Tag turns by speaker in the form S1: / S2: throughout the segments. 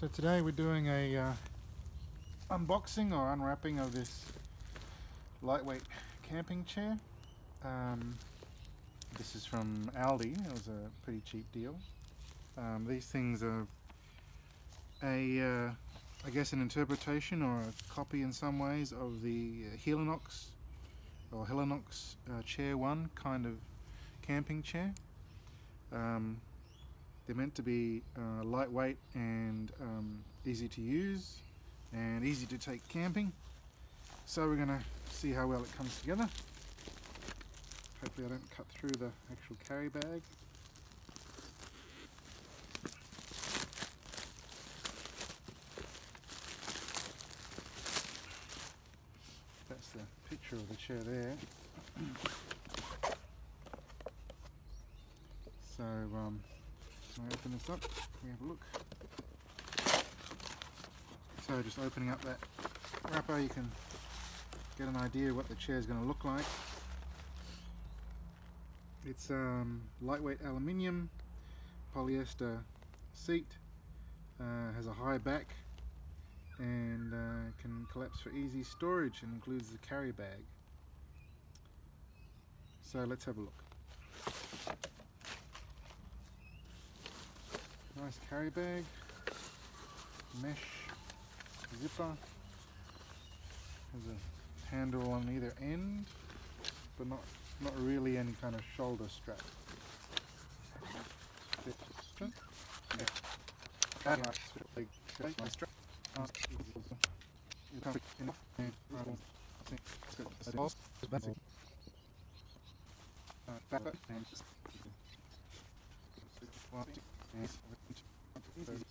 S1: So today we're doing a uh, unboxing or unwrapping of this lightweight camping chair. Um, this is from Aldi. It was a pretty cheap deal. Um, these things are a, uh, I guess, an interpretation or a copy in some ways of the Helinox or Helinox uh, Chair One kind of camping chair. Um, they're meant to be uh, lightweight and um, easy to use and easy to take camping. So we're going to see how well it comes together. Hopefully I don't cut through the actual carry bag. That's the picture of the chair there. So um, I open this up, we have a look. So just opening up that wrapper you can get an idea what the chair is going to look like. It's um, lightweight aluminium, polyester seat, uh, has a high back and uh, can collapse for easy storage and includes a carry bag. So let's have a look. Nice carry bag, mesh zipper, has a handle on either end, but not not really any kind of shoulder strap.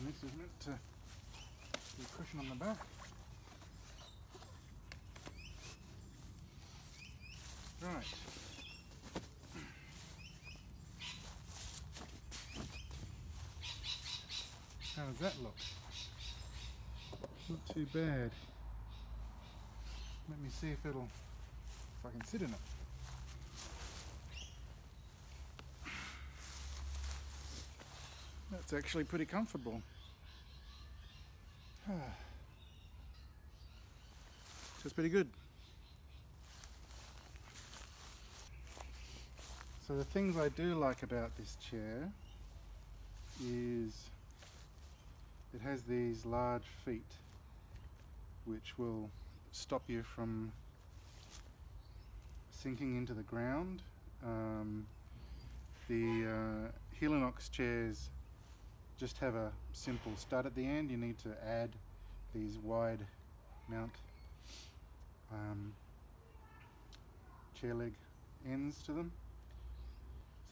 S1: And this is meant to a cushion on the back. Right. How does that look? Not too bad. Let me see if it'll, if I can sit in it. That's actually pretty comfortable. It's pretty good. So the things I do like about this chair is it has these large feet which will stop you from sinking into the ground. Um, the uh, Helinox chairs just have a simple stud at the end. You need to add these wide mount um, chair leg ends to them.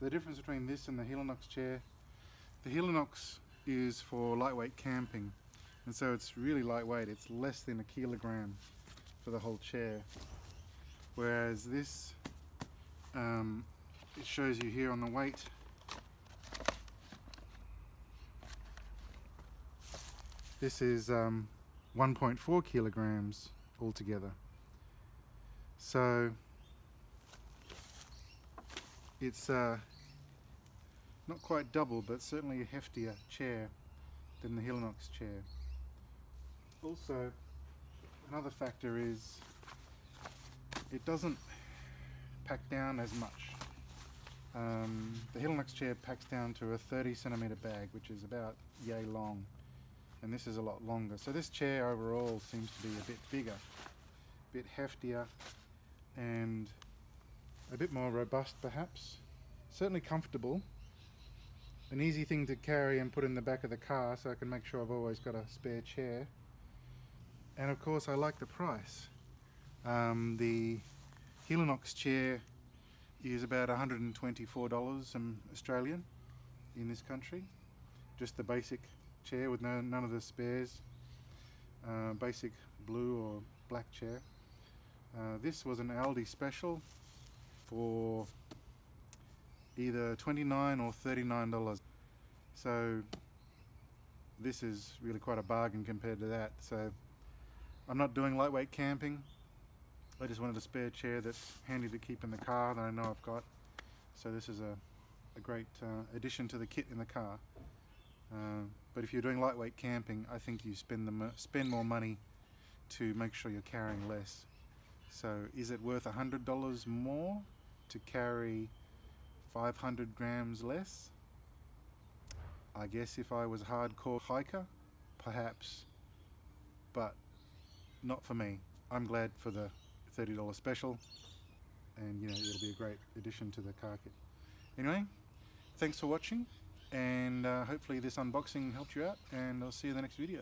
S1: So the difference between this and the Helinox chair, the Helinox is for lightweight camping and so it's really lightweight, it's less than a kilogram for the whole chair. Whereas this, um, it shows you here on the weight This is um, 1.4 kilograms altogether. So it's uh, not quite double, but certainly a heftier chair than the Helinox chair. Also, another factor is it doesn't pack down as much. Um, the Helinox chair packs down to a 30 centimeter bag, which is about yay long and this is a lot longer. So this chair overall seems to be a bit bigger, a bit heftier and a bit more robust perhaps. Certainly comfortable. An easy thing to carry and put in the back of the car so I can make sure I've always got a spare chair. And of course I like the price. Um, the Helinox chair is about $124 um, Australian in this country. Just the basic chair with no, none of the spares. Uh, basic blue or black chair. Uh, this was an Aldi special for either 29 or 39 dollars so this is really quite a bargain compared to that so I'm not doing lightweight camping I just wanted a spare chair that's handy to keep in the car that I know I've got so this is a, a great uh, addition to the kit in the car uh, but if you're doing lightweight camping I think you spend the spend more money to make sure you're carrying less so is it worth $100 more to carry 500 grams less? I guess if I was a hardcore hiker, perhaps, but not for me. I'm glad for the $30 special and you know it'll be a great addition to the car kit. Anyway, thanks for watching and uh, hopefully this unboxing helped you out and I'll see you in the next video.